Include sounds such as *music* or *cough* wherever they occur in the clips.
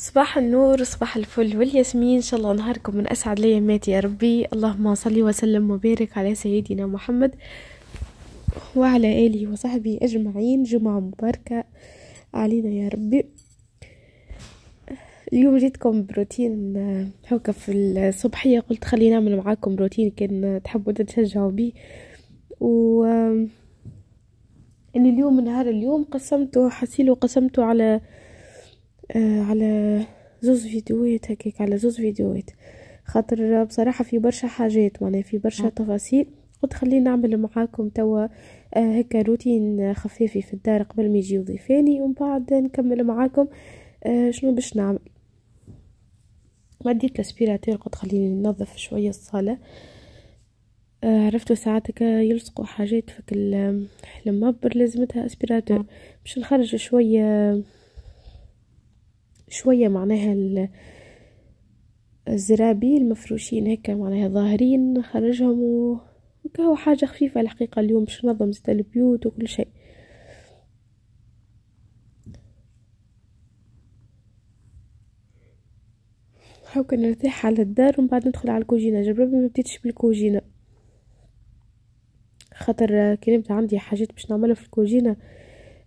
صباح النور صباح الفل والياسمين. إن شاء الله نهاركم من أسعد الأيامات يا ربي. اللهم صل وسلم وبارك على سيدنا محمد وعلى آله وصحبه أجمعين. جمعة مباركة علينا يا ربي. اليوم جيتكم بروتين هكا في الصبحية. قلت خلينا نعمل معاكم روتين كان تحبوا تشجعوا بيه. و اني اليوم نهار اليوم قسمته حسيلو قسمته على آه على زوز فيديوهات هكاك على زوز فيديوهات. خاطر بصراحة في برشا حاجات معناها في برشا تفاصيل. قلت خليني نعمل معاكم توا آه هكا روتين خفيفي في الدار قبل ما يجي ضيفاني ومن بعد نكمل معاكم آه شنو باش نعمل. مديت ال aspirateur قلت خليني ننظف شوية الصالة. آه عرفتوا ساعات يلصقوا حاجات في المبر لازمتها aspirateur. باش نخرج شوية شوية معناها الزرابي المفروشين هكا معناها ظاهرين نخرجهم وكهو حاجة خفيفة الحقيقة اليوم باش ننظم زيت البيوت وكل شيء. هاكا نرتاح على الدار ومن بعد ندخل على الكوجينة. جربي ما بديتش بالكوجينة. خاطر كي نبدأ عندي حاجات باش نعملها في الكوجينة.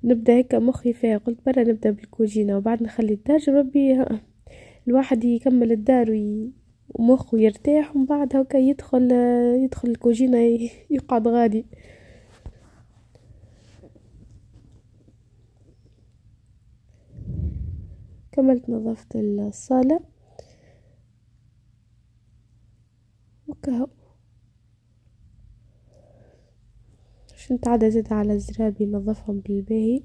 نبدأ هكا مخي فيها. قلت برا نبدأ بالكوجينة وبعد نخلي الدار ربي الواحد يكمل الدار وي... ومخه يرتاح ومن بعد هكا يدخل يدخل الكوجينة *laughs* يقعد غادي. كملت نظافة الصالة. وكهو. باش نتعدى زيد على الزرابي نظفهم بالباهي؟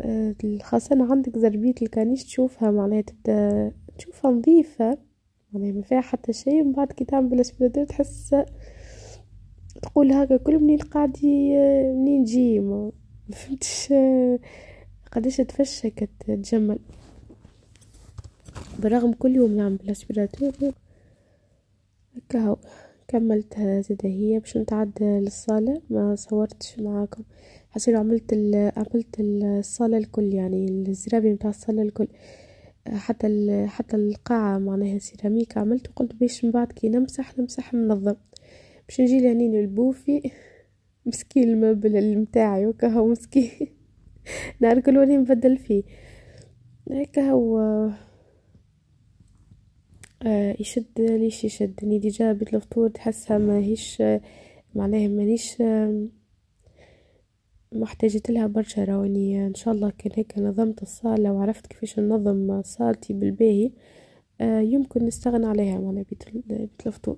أه خاصة عندك زربية الكانيش تشوفها معناها تبدأ تشوفها نظيفة معناها ما فيها حتى شيء من بعد كي تعمل بالاسبرادور تحس تقول هكا كل منين قاعدي منين جي ما فهمتش قداش تفشك تتجمل برغم كل يوم نعمل بالاسبرادور هكا هو. كملتها زادا هي باش نتعدى للصالة ما صورتش معاكم. حسيت عملت عملت الصالة الكل يعني الزرابي متاع الصالة الكل. حتى حتى القاعة معناها سيراميك عملت وقلت باش من بعد كي نمسح نمسح منظم. باش نجي لهنين البوفي *laughs* مسكين المبل متاعي وكا هو مسكين. نهار كل ولي نبدل فيه. هكا هو. يشد ليش يشدني déjà بيت الفطور تحسها ماهيش معناها مانيش محتاجة لها برشا راني إن شاء الله كان هيك نظمت الصالة وعرفت كيفاش ننظم صالتي بالباهي آه يمكن نستغنى عليها معناها بيت, الفطور.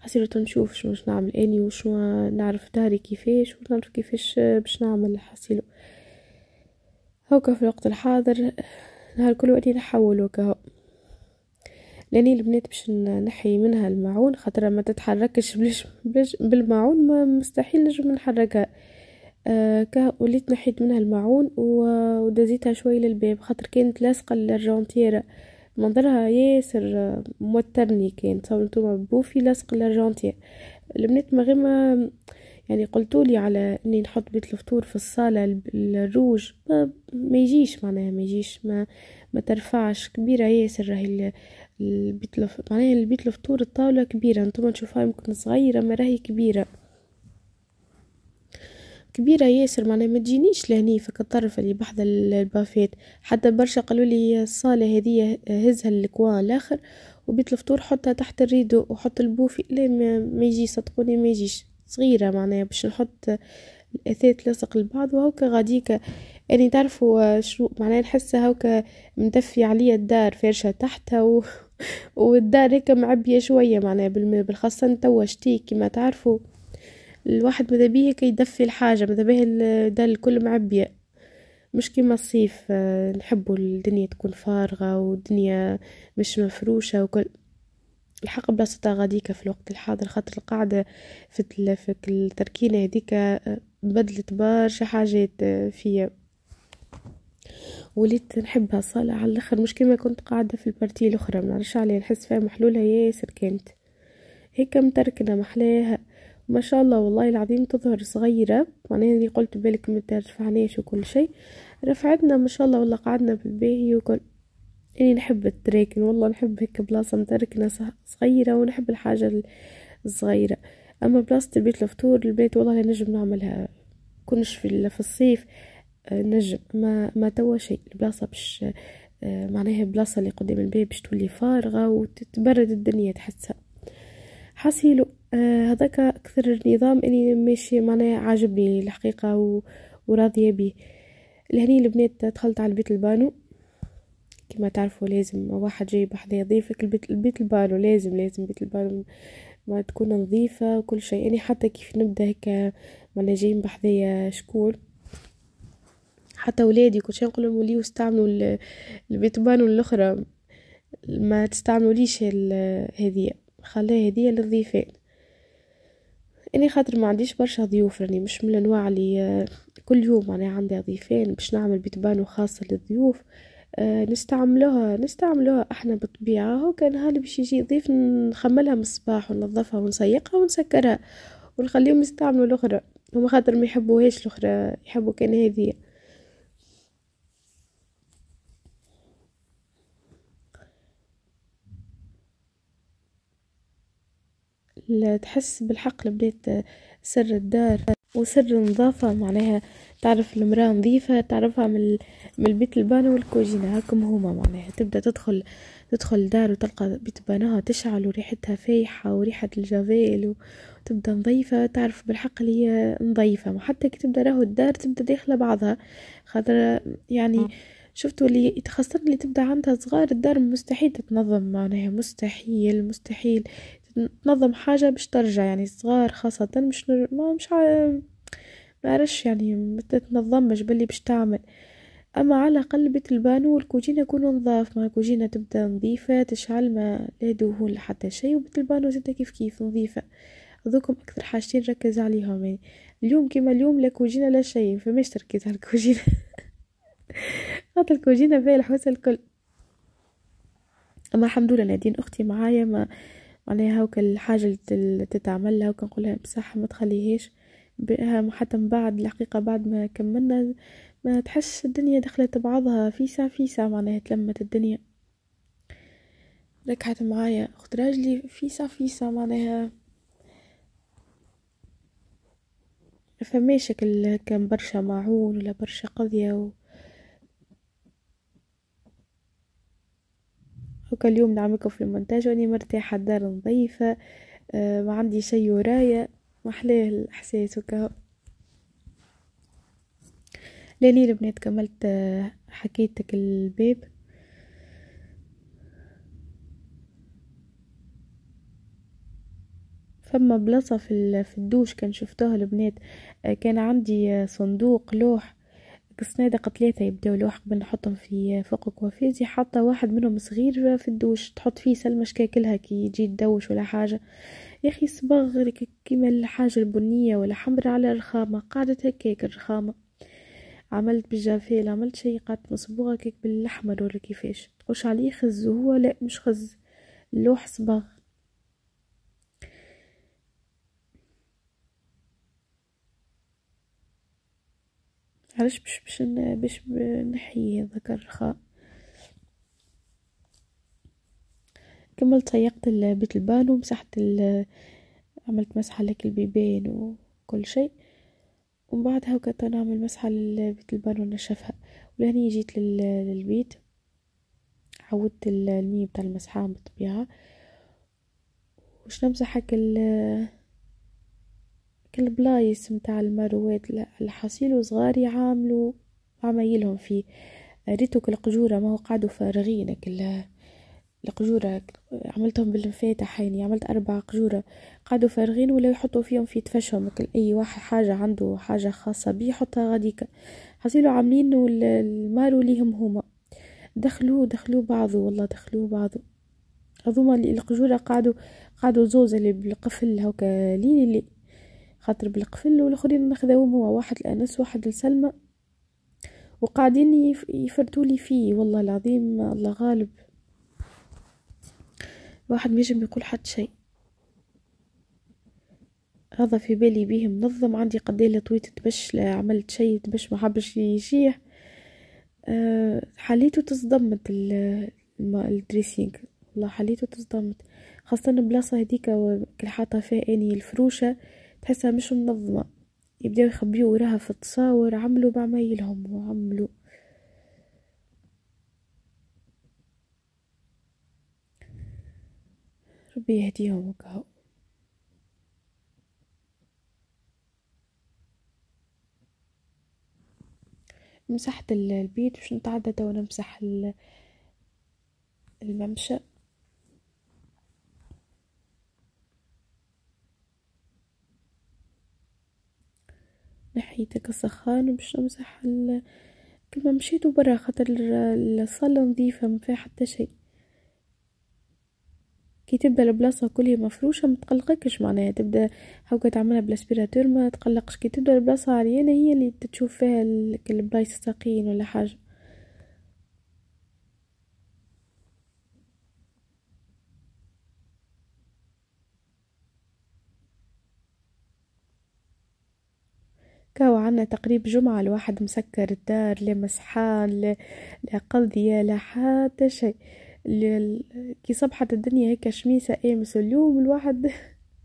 حسيت نشوف شنو باش نعمل اني وشنو نعرف داري كيفاش ونعرف كيفاش باش نعمل حسيلو هوكا في الوقت الحاضر. نهار كل وقت نحول وكهو لأني البنات باش نحي منها الماعون خاطر ما تتحركش بلش بلش بالماعون ما مستحيل نجم نحركها. آه وليت نحيت منها الماعون ودزيتها شوي للباب خاطر كانت لاصقة للارجونتيرا منظرها ياسر موترني كان. تصور نتوما بوفي لاصق لل argentière البنات ما غير ما يعني قلتولي على إني نحط بيت الفطور في الصالة الروج ما, ما يجيش معناها ما يجيش ما ما ترفعش. كبيرة ياسر راهي البيت. معناها البيت الفطور الطاولة كبيرة. أنتم تشوفوها يمكن صغيرة ما راهي كبيرة. كبيرة ياسر معناها ما تجينيش لهني في الطرف اللي بحذا البافيت. حتى برشا قالوا لي الصالة هذه هزها لل coin الآخر وبيت الفطور حطها تحت ال rideau وحط البوفي. لا ما يجي صدقوني ما يجيش. صغيرة معناها باش نحط الأثاث لاصق لبعض وهوكا غاديكا يعني تعرفوا شو معناها نحس هوكا مدفي عليا الدار فرشة تحتها و... *laughs* والدار هيك معبية شوية معناها بالماء بالخاصة توا شتي كيما تعرفوا الواحد ماذا بيه هيك يدفي الحاجة ماذا بيه الدار الكل معبية. مش كيما الصيف نحبوا الدنيا تكون فارغة والدنيا مش مفروشة وكل. الحق بلاصتها غاديكا في الوقت الحاضر خاطر القاعدة في, في التركينة هذيك بدلت برشا حاجات فيا. وليت نحبها صالة على الأخر. مش كما كنت قاعدة في البارتي الأخرى منعرفش عليه نحس فيها محلولها ياسر كانت. هيك متركنة محلاها. ما شاء الله والله العظيم تظهر صغيرة. معناها اللي قلت بالك ما ترفعناش وكل شيء. رفعتنا ما شاء الله والله قعدنا بالباهي وكل إني نحب التراكن والله نحب هيك بلاصة متركنة صغيرة ونحب الحاجة الصغيرة. أما بلاصة البيت الفطور البيت والله نجم نعملها كنش في في الصيف آه، نجم. ما ما توا شيء. البلاصة باش آه، معناها بلاصة اللي قدام الباب باش تولي فارغة وتتبرد الدنيا تحسها. حصيلو آه هذاك أكثر نظام إني ماشي معناها عاجبني الحقيقة وراضية بيه. لهني البنات دخلت على البيت البانو. كما تعرفوا لازم واحد جاي بحذا يضيفك البيت البيت البانو لازم لازم بيت البانو ما تكون نظيفة وكل شيء. يعني حتى كيف نبدأ هكا معناها جايين بحذايا شكون حتى ولادي كل شيء نقول وليو استعملوا البيت بانو الأخرى. ما تستعملوليش هذه خليها هدية للضيفين. إني خاطر ما عنديش برشا ضيوف راني مش من الأنواع اللي كل يوم معناها عندي ضيفين باش نعمل بيت بانو خاصة للضيوف. نستعملوها نستعملوها إحنا بالطبيعة هو كان هالي باش يجي ضيف نخملها من الصباح وننظفها ونسيقها ونسكرها ونخليهم يستعملوا الأخرى. هما خاطر ما يحبوهاش الأخرى يحبوا كان هذه تحس بالحق البنات سر الدار. وسر النظافة معناها تعرف المرأة نظيفة تعرفها من, من البيت البانو والكوجينة. هاكم هما معناها. تبدأ تدخل تدخل دار وتلقى بيت بانوها تشعل وريحتها فايحة وريحة الجافيل وتبدأ نظيفة. تعرف بالحق اللي هي نظيفة. حتى كي تبدأ راهو الدار تبدأ داخلة بعضها. خاطر يعني شفتوا اللي خاصة اللي تبدأ عندها صغار الدار مستحيل تتنظم معناها. مستحيل مستحيل. تنظم حاجة باش ترجع يعني صغار خاصة مش نر... ما مش ع... ما عرفش يعني ما تتنظمش باللي باش تعمل. أما على الأقل بيت البانو والكوجينه يكونوا نظاف ما الكوجينه تبدأ نظيفة تشعل ما لا دهون لحتى شيء وبيت البانو زيدا كيف كيف نظيفة. هذوكم أكثر حاجتين ركز عليهم يعني اليوم كيما اليوم لا كوجينه لا شيء فماش تركز على الكوجينه *laughs* خاطر الكوجينه فيها الحوسه الكل. أما الحمد لله نادين أختي معايا ما معناها هاك الحاجة اللي تتعمل لها وكنقولها بصح ما تخليهاش حتى من بعد الحقيقة بعد ما كملنا ما تحس الدنيا دخلت بعضها فيسا فيسا معناها تلمت الدنيا. ركعت معايا أخت راجلي فيسا فيسا معناها فما شكل كان برشا معون ولا برشا قضية هكا اليوم نعملكم في المونتاج وأني مرتاحة الدار نظيفة أه ما عندي شي ورايا محلاه الإحساس وكا لاني البنات كملت آه، حكيتك الباب. فما بلاصة في الدوش كان شفتوها البنات آه، كان عندي آه، صندوق لوح صنادق ثلاثة يبداو قبل نحطهم في فوق كوافيزي حاطة واحد منهم صغير في الدوش تحط فيه سلمش كاكلها كي يجي تدوش ولا حاجة. يا أخي صبغ كيما الحاجة البنية ولا حمرا على الرخامة قعدت هكاك الرخامة. عملت بالجافيل عملت شي قعدت مصبوغة كيك بالأحمر ولا كيفاش؟ تقولش عليه خز هو لا مش خز اللوح صبغ علاش باش باش باش نحيي هذاك الرخاء؟ كملت طيقت بيت البانو مسحت عملت مسحة لك البيبان وكل شيء. ومن بعد هكا نعمل مسحة لبيت البانو ونشفها. ولهني جيت للبيت عودت المي بتاع المسحان بالطبيعة. وش نمسح هكا البلايص متاع المروات الحصيل وصغار يعاملوا عمايلهم فيه ريتوك القجورة ما هو قعدوا فارغين القجورة عملتهم بالمفاتح يعني عملت أربع قجورة قعدوا فارغين ولا يحطوا فيهم في تفشهم أي واحد حاجة عنده حاجة خاصة بيه يحطها غاديكا حصيلوا عاملين المارو ليهم هما. دخلوه دخلوه بعضه والله دخلوه بعضه هذوما القجورة قعدوا قعدوا زوز اللي بالقفل هكا ليلي اللي خاطر بالقفل والآخرين ناخذهم هو واحد الأنس واحد لسلمى وقاعدين يفرتوا لي فيه والله العظيم الله غالب. واحد ما يجم يقول حتى شيء. هذا في بالي بيه منظم عندي قديه طويت تبش عملت شي تبش ما حبش يشيح أه حليته تصدمت الدريسينج والله حليته تصدمت خاصة البلاصة هديك كل حاطة فيها إني الفروشة. تحسها مش منظمة. يبداو يخبيو وراها في التصاور عملوا بعمايلهم وعملوا. ربي يهديهم وكهو مسحت البيت باش نتعدى تو نمسح الممشى. نحيتك السخان باش نمسح كل ما مشيت برا خاطر الصالة نظيفة ما فيها حتى شيء. كي تبدا البلاصة كلها مفروشة متقلقكش معناها تبدا هاكا تعملها بال aspirateur ما تقلقش. كي تبدا البلاصة عريانة هي اللي تشوف فيها البلايص ساقين ولا حاجة. كاو عنا تقريب جمعة الواحد مسكر الدار لا مسحان لا قضية لا حتى شيء. كي صبحت الدنيا هيك شميسة امس اليوم الواحد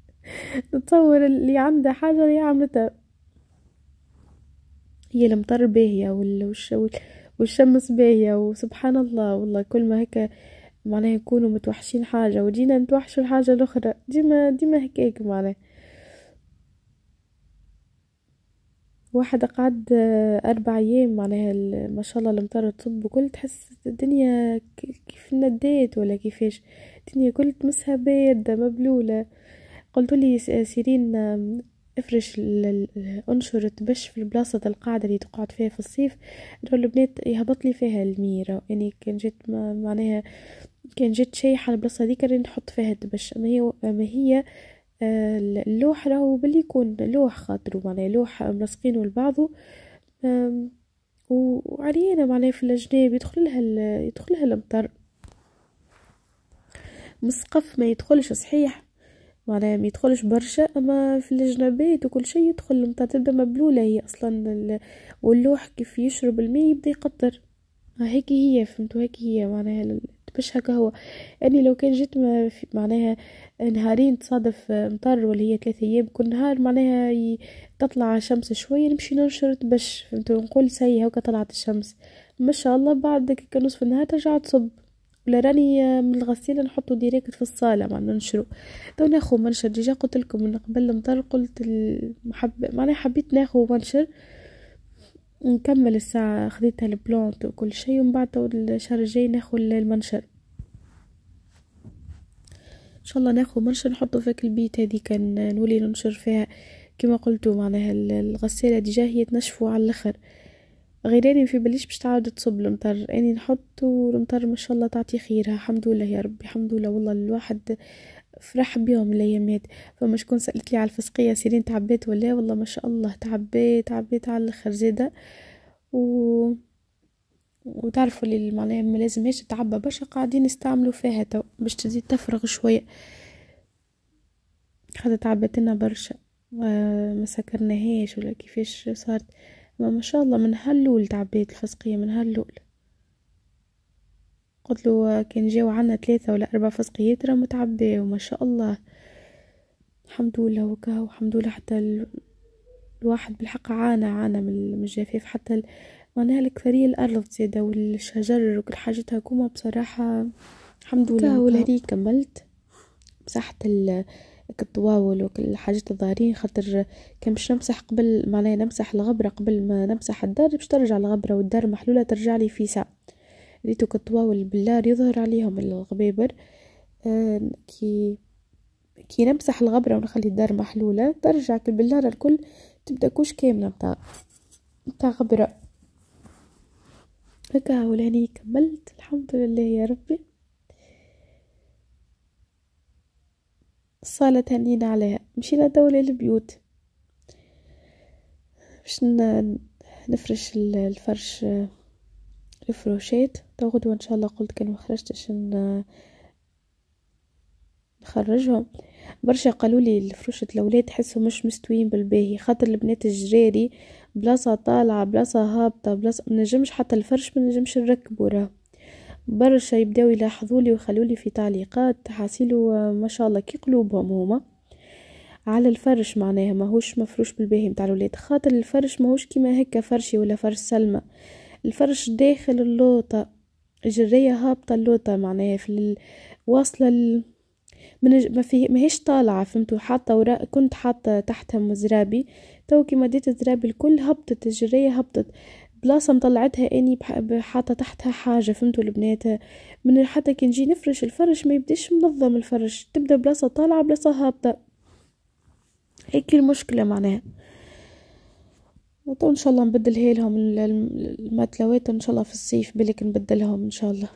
*laughs* نتصور اللي عنده حاجة هي عملتها هي المطر باهية والشمس باهية وسبحان الله والله كل ما هيك معناها يكونوا متوحشين حاجة وجينا نتوحشوا الحاجة الأخرى. ديما ديما هكاك معناها. واحد قعد أربع أيام معناها ما شاء الله المطر تصب وكل تحس الدنيا كيف ندات ولا كيفاش؟ الدنيا كل تمسها باردة مبلولة. قلت لي سيرين افرش انشر تبش في البلاصة القاعدة اللي تقعد فيها في الصيف. البنات يهبط لي فيها الميرة. يعني كان جيت معناها كان جيت شيحة البلاصة ديك اللي نحط فيها تبش أما هي ما هي اللوح راهو بلي يكون لوح خاطرو معناها لوح ملصقينو لبعضو. وعريانة معناها في الجناب يدخل لها يدخل لها المطر. مسقف ما يدخلش صحيح معناها ما يدخلش برشا أما في الجنبات وكل شيء يدخل المطر تبدأ مبلولة هي أصلا واللوح كيف يشرب الماء يبدأ يقطر. هيك هي فهمتوا هيك هي معناها باش هكا هو. يعني لو كان جيت معناها نهارين تصادف مطر ولا هي ثلاثة أيام كل نهار معناها تطلع شمس شوية نمشي ننشر باش فهمتوا؟ نقول سي هكا طلعت الشمس. ما شاء الله بعد كي نصف النهار ترجع تصب. ولا راني من الغسالة نحطه direct في الصالة مع ننشره تو ناخو منشر déjà قلت لكم من قبل المطر قلت المحب معناها حبيت ناخو منشر. نكمل الساعة خذيتها ال plantes وكل شيء ومن بعد الشهر الجاي ناخذ المنشر. إن شاء الله ناخذ منشر نحطه في البيت هذي كان نولي ننشر فيها كما قلتوا معناها الغسالة déjà هي تنشفوا على الأخر. غيراني في باليش باش تعاود تصب المطر أني نحط والمطر ما شاء الله تعطي خيرها الحمد لله يا ربي الحمد لله والله الواحد فرح بيهم الايامات فما شكون سالت لي على الفسقية سيرين تعبيت ولا؟ والله ما شاء الله تعبيت تعبيت على الأخر زاده و وتعرفوا اللي معناها ما لازمهاش تعبى برشا قاعدين يستعملوا فيها تو باش تزيد تفرغ شوية. خاطر تعبت لنا برشا. ما سكرناهاش ولا كيفاش صارت. ما شاء الله من هاللول تعبيت الفسقية من هاللول قلت له كان جاو عنا ثلاثة ولا أربع فسقيات راه متعبية وما شاء الله. الحمد لله وكا والحمد لله حتى الواحد بالحق عانى عانى من الجفاف. حتى معناها الكثرية الأرض زادة والشجر وكل حاجتها كوما بصراحة. الحمد لله ولهدي كملت. مسحت الطواول وكل الحاجات الظاهرين خاطر كان باش نمسح قبل معناها نمسح الغبرة قبل ما نمسح الدار باش ترجع الغبرة والدار محلولة ترجع لي في ساعة. ريتو كطواول باللار يظهر عليهم الغبابر آه كي كي نمسح الغبرة ونخلي الدار محلولة ترجع البلارة الكل تبدأ كوش كاملة متاع متاع غبرة هكا ولاني كملت. الحمد لله يا ربي. الصالة تهنينا عليها. مشينا دولة البيوت باش نفرش الفرش الفروشات تو غدوة ان شاء الله قلت كان مخرجتش نخرجهم. برشا قالوا لي فرشة الأولاد تحسهم مش مستويين بالباهي خاطر البنات الجراري بلاصة طالعة بلاصة هابطة بلاصة منجمش حتى الفرش منجمش نركبو راه. برشا يبداو يلاحظولي ويخلولي في تعليقات حاسيلو ما شاء الله كي قلوبهم هما. على الفرش معناها ماهوش مفروش بالباهي متاع الولاد خاطر الفرش ماهوش كيما هكا فرشي ولا فرش سلمى. الفرش داخل اللوطة جرية هابطة اللوطة معناها في ال... واصلة ال... من ما فيه ماهيش طالعة فهمتوا؟ حاطة وراء كنت حاطة تحتها مزرابي تو كي مديت الزرابي الكل هبطت الجرية هبطت. بلاصة مطلعتها أني حاطة تحتها حاجة فهمتوا؟ البنات من حتى كي نجي نفرش الفرش ما يبداش منظم الفرش. تبدأ بلاصة طالعة بلاصة هابطة. هيك المشكلة معناها. تو إن شاء الله نبدلها لهم المتلوات إن شاء الله في الصيف بلك نبدلهم إن شاء الله.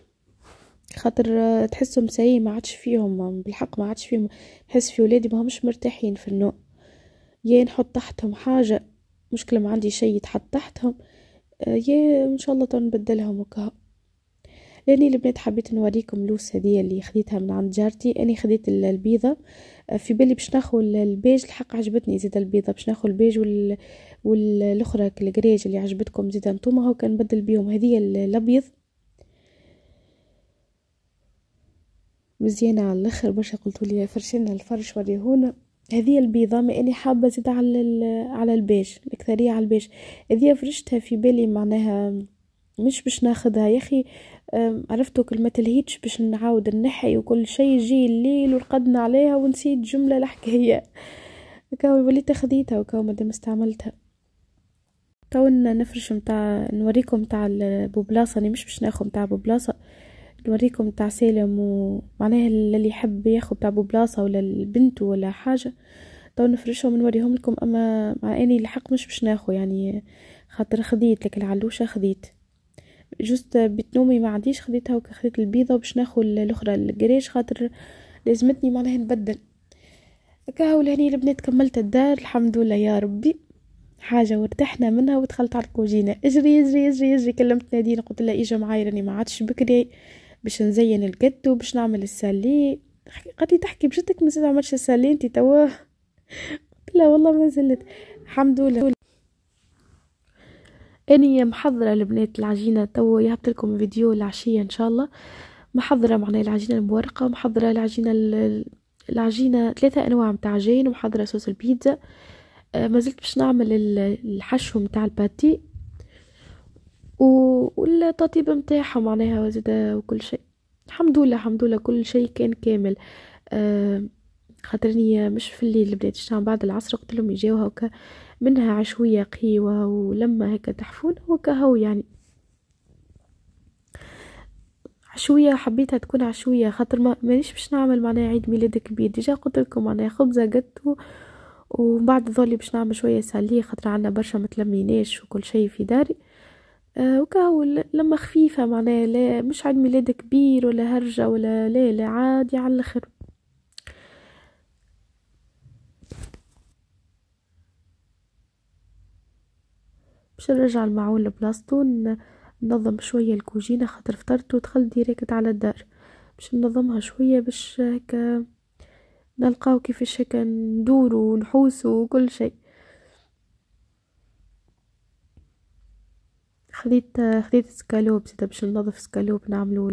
خاطر تحسهم سيء ما عادش فيهم بالحق ما عادش فيهم. نحس في ولادي ما همش مرتاحين في النوم. يا نحط تحتهم حاجة مشكلة ما عندي شي يتحط تحتهم يا إن شاء الله نبدلهم وكا لأني البنات حبيت نوريكم ال housse هذيا اللي خديتها من عند جارتي. أني خديت البيضة في بالي باش ناخذ البيج الحق عجبتني زيد البيضة باش ناخذ البيج وال والأخرى الكريج اللي عجبتكم زيد انتوما هو كان نبدل بيهم. هذه الأبيض مزيانة على الأخر برشا قلتوا لي فرشنا الفرش وريهونا هذه البيضة ما إني حابة زيد على على البيج الأكثرية على البيج. هذه فرشتها في بالي معناها مش باش ناخدها. يا أخي عرفتوا كل ما تلهيتش باش نعاود نحي وكل شيء يجي الليل ورقدنا عليها ونسيت جملة الحكاية. كاو وليت خديتها وكاو مادام استعملتها. تو نفرش متاع نوريكم متاع بوبلاصة أنا مش باش ناخد متاع بوبلاصة نوريكم متاع سالم ومعناها اللي يحب ياخد متاع بوبلاصة ولا البنت ولا حاجة تو نفرشهم نوريهم لكم أما مع أني الحق مش باش ناخو يعني خاطر خديت لك العلوشة خديت. juste بتنومي ما عنديش خديتها وخديت البيضة باش ناخد الأخرى الجريش خاطر لازمتني معناها نبدل. هكا لهني البنات كملت الدار الحمد لله يا ربي. حاجة وارتحنا منها ودخلت على الكوجينة. اجري اجري اجري اجري. كلمت نادين قلت لها إجا معايا راني ما عادش بكري باش نزين القدو باش نعمل ال salé. قالت لي تحكي بجدك ما عملتش السالي انت توا. قلت لها والله ما زلت. الحمد لله. أني محضرة البنات العجينة تو جبت لكم فيديو العشية إن شاء الله. محضرة معناها العجينة المورقه ومحضرة العجينة العجينة ثلاثة أنواع متاع عجين ومحضرة صوص البيتزا. ما زلت باش نعمل الحشو متاع الباتي والتطيب متاعها معناها وزيد وكل شيء. الحمد لله الحمد لله كل شيء كان كامل. آه، خاطرني مش في الليل بديت نشتغل بعد العصر قلت لهم يجيو هكا منها عشوية قهيوة ولما هكا تحفون هكا هو يعني. عشوية حبيتها تكون عشوية خاطر ما مانيش باش نعمل معناها عيد ميلاد كبير déjà قلت لكم معناها خبزة قدو وبعد ذولي باش نعمل شوية salé خاطر عنا برشا متلميناش وكل شي في داري. أه وكاو لما خفيفة معناها لا مش عيد ميلاد كبير ولا هرجة ولا لا لا عادي على الآخر. باش نرجع المعون لبلاصتو ننظم شوية الكوجينة خاطر فطرت ودخلت ديريكت على الدار. باش ننظمها شوية باش هكا نلقاو كيفاش هكا ندورو ونحوسو وكل شيء. خديت خديت سكالوب زيدا باش ننظف سكالوب نعملو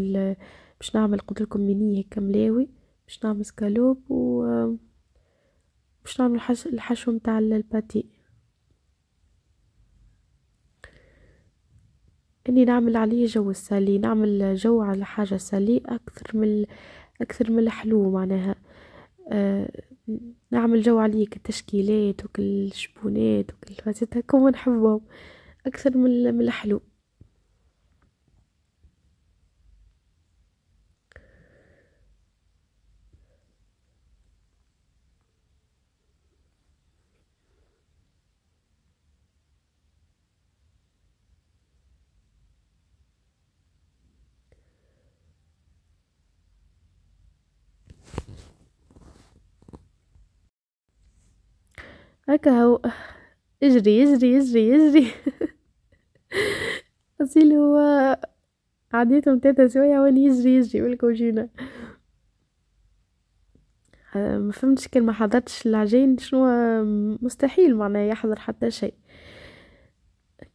باش نعمل قلت لكم ميني هكا ملاوي باش نعمل سكالوب و باش نعمل الحشو متاع ال pâté. إني نعمل عليه جو ال salé نعمل جو على حاجة salé أكثر من أكثر من الحلو معناها. نعمل جو عليه كالتشكيلات وكل الشبونات وكل الفاتت هكا نحبهم أكثر من الحلو هكا هو. اجري اجري اجري اجري *laughs* أصيل هو عديتهم تلاتة سوايع وين يجري يجري بالكوجينة ما فهمتش كان ما حضرتش العجين شنو؟ مستحيل معناه يحضر حتى شيء.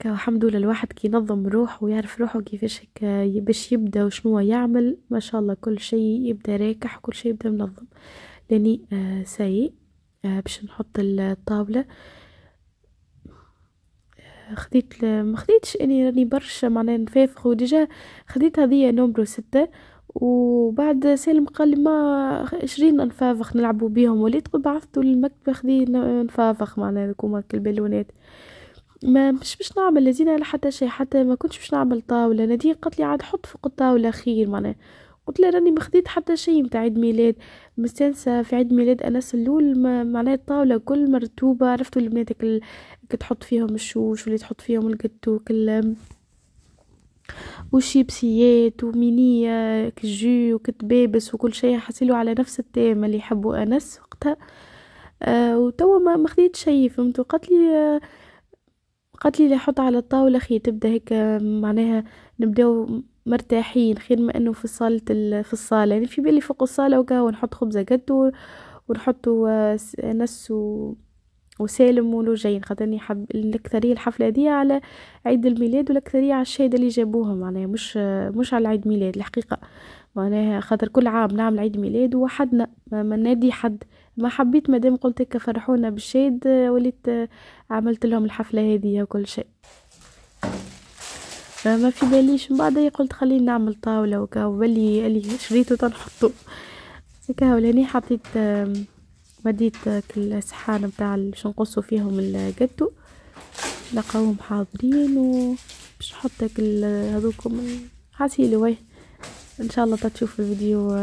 الحمد لله الواحد كي ينظم روحه ويعرف روحه كيفاش هيك باش يبدأ وشنو يعمل. ما شاء الله كل شيء يبدأ راكح وكل شيء يبدأ منظم. لأني آه آه باش نحط الطاولة آه خديت ما خديتش اني راني برشا معناها نفافخ. و déjà خديت هذيا numéro ستة وبعد سالم قال لي ما عشرين نفافخ نلعبوا بيهم. وليت قلت بعثته للمكتبة خذي نفافخ معناها كوما البالونات ما مش باش نعمل لزينة حتى شيء حتى ما كنتش باش نعمل طاولة. نادين قالت لي عاد حط فوق الطاولة خير معناها. قلت لها راني مخديت حتى شيء متاع عيد ميلاد. مستانسة في عيد ميلاد أنس اللول معناها الطاولة كل مرتوبة عرفتوا البنات اللي تحط فيهم الشوش واللي تحط فيهم القتو كل وشيبسيات ومينية كجو وكتبابس وكل شيء حصلوا على نفس التيمة اللي يحبوا أنس وقتها. آه وتوا ما مخديت شيء فهمتوا قالت لي آه قالت لي حط على الطاولة خي تبدأ هيك معناها نبدأو مرتاحين خير ما إنه في صالة في الصالة. يعني في بالي فوق الصالة وكا نحط خبزة قدو ونحطو نس و وسالم ولوجين. خاطرني حب الأكثرية الحفلة دي على عيد الميلاد والأكثرية على الشهادة اللي جابوها. معناها مش مش على عيد ميلاد الحقيقة. معناها خاطر كل عام نعمل عيد ميلاد وحدنا ما نادي حد. ما حبيت مادام قلت هكا فرحونا بالشهد وليت عملت لهم الحفلة هذه وكل شيء. ما في باليش. من بعد قلت خليني نعمل طاولة وكا وبلي اللي شريته تنحطه هكا ولاني حطيت مديت كل صحان متاع باش نقصو فيهم الجاتو لقاوهم حاضرين و باش نحط هذوكم حاسيلي ويه إن شاء الله تشوفوا الفيديو